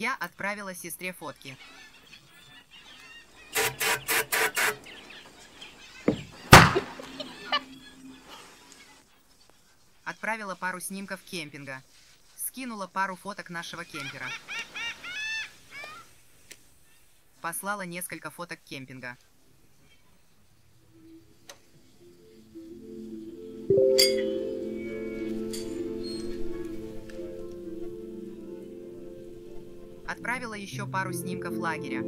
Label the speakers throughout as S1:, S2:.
S1: Я отправила сестре фотки. Отправила пару снимков кемпинга. Скинула пару фоток нашего кемпера. Послала несколько фоток кемпинга. Отправила еще пару снимков лагеря.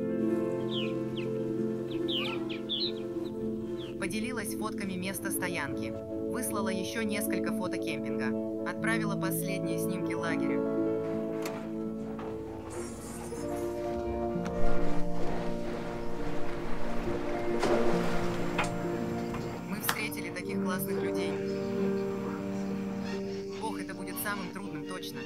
S1: Поделилась фотками места стоянки. Выслала еще несколько фото кемпинга. Отправила последние снимки лагеря. Мы встретили таких классных людей. Ох, это будет самым трудным, точно.